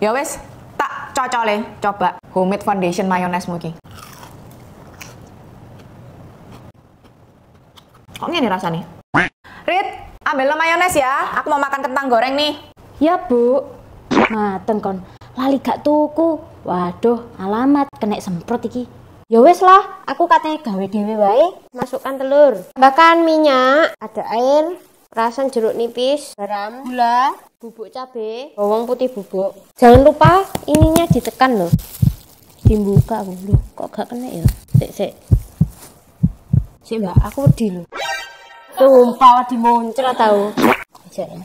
Ya wis, tak cocole coba homemade foundation mayonnaise iki. Kok ngene rasanya? Rit, ambil mayonnaise ya. Aku mau makan kentang goreng nih. Ya, Bu. Ngaten kon. Lali gak tuku. Waduh, alamat kena semprot iki. Ya wes lah, aku katanya gawe dhewe wae. Masukkan telur. Tambahkan minyak, ada air, perasan jeruk nipis, garam, gula, bubuk cabe, bawang putih bubuk. Jangan lupa ininya ditekan loh. Dibuka aku loh. Kok gak kena ya? Sik, sik. Sik, Mbak, aku wedi loh. Sumpah wedi muncrat tahu. Aja ya.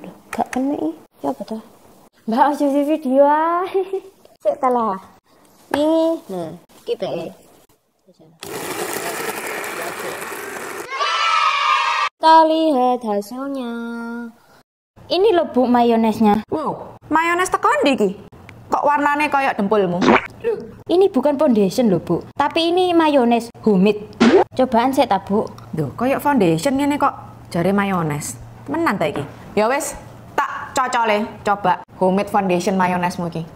Loh, gak kena ih. Ya apa tuh? Mbak, aja video ah. Sik telah. Ini, nah, kita ya. Kita lihat hasilnya. Ini loh Bu mayonesnya. Wow, mayonnaise tekan ndi iki? Kok warnanya kayak dempulmu? Ini bukan foundation loh Bu, tapi ini mayones homemade. Cobaan saya tak Bu. Duh, kayak foundation ngene kok. Jare mayonnaise. Temenan ta iki? Ya wis, tak cocole coba homemade foundation mayonnaise iki.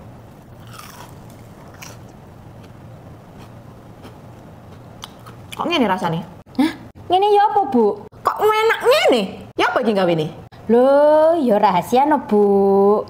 Kok ngene rasanya? Hah? Ini ya apa Bu? Kok enak ngene? Ya apa iki gawe ini? Loh, ya rahasia no Bu.